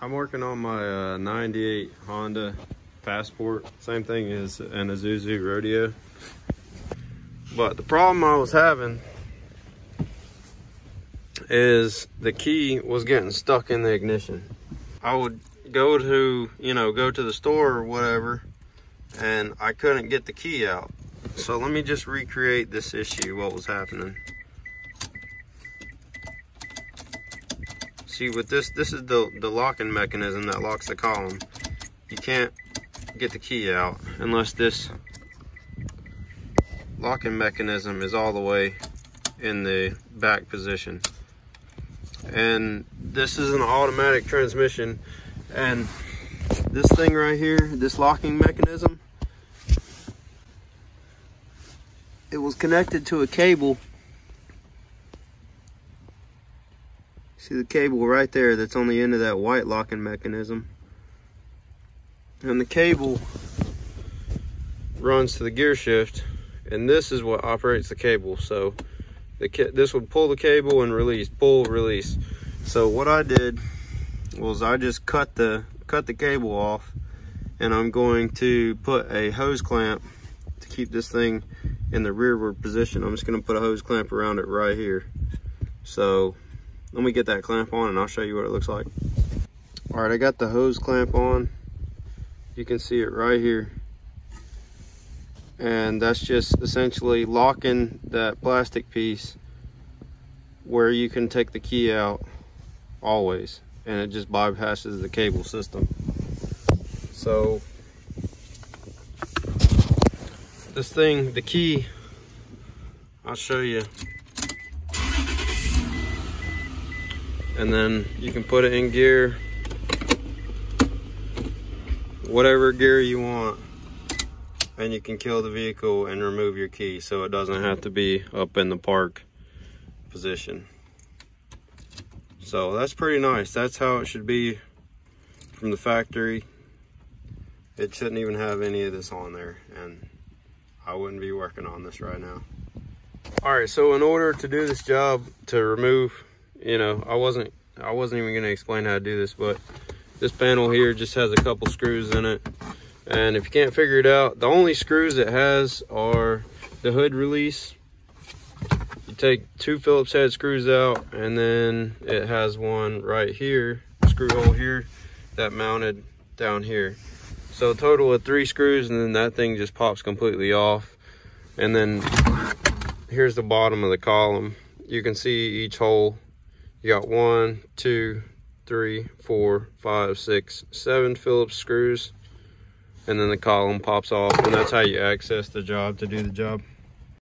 I'm working on my uh, 98 Honda Passport. Same thing as an Isuzu Rodeo. But the problem I was having is the key was getting stuck in the ignition. I would go to, you know, go to the store or whatever, and I couldn't get the key out. So let me just recreate this issue, what was happening. See with this, this is the, the locking mechanism that locks the column. You can't get the key out unless this locking mechanism is all the way in the back position. And this is an automatic transmission and this thing right here, this locking mechanism, it was connected to a cable See the cable right there that's on the end of that white locking mechanism. And the cable runs to the gear shift and this is what operates the cable. So the this would pull the cable and release, pull, release. So what I did was I just cut the cut the cable off and I'm going to put a hose clamp to keep this thing in the rearward position. I'm just gonna put a hose clamp around it right here. So let me get that clamp on and I'll show you what it looks like. All right, I got the hose clamp on. You can see it right here. And that's just essentially locking that plastic piece where you can take the key out always. And it just bypasses the cable system. So this thing, the key, I'll show you and then you can put it in gear. Whatever gear you want. And you can kill the vehicle and remove your key so it doesn't have to be up in the park position. So that's pretty nice. That's how it should be from the factory. It shouldn't even have any of this on there and I wouldn't be working on this right now. All right so in order to do this job to remove you know, I wasn't, I wasn't even gonna explain how to do this, but this panel here just has a couple screws in it. And if you can't figure it out, the only screws it has are the hood release. You take two Phillips head screws out and then it has one right here, screw hole here, that mounted down here. So total of three screws and then that thing just pops completely off. And then here's the bottom of the column. You can see each hole you got one, two, three, four, five, six, seven Phillips screws. And then the column pops off and that's how you access the job to do the job.